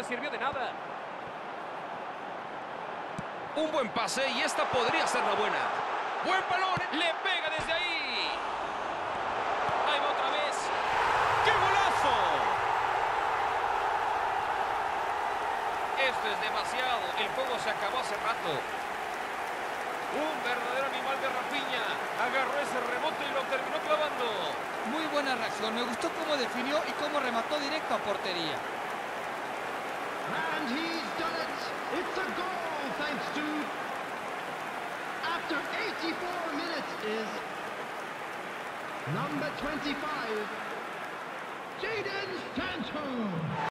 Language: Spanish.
le sirvió de nada. Un buen pase y esta podría ser la buena. Buen balón, le pega desde ahí. Ahí va otra vez. ¡Qué golazo! Esto es demasiado. El juego se acabó hace rato. Un verdadero animal de rapiña. Agarró ese rebote y lo terminó clavando. Muy buena reacción. Me gustó cómo definió y cómo remató directo a portería. After 84 minutes is number 25 Jaden Sancho.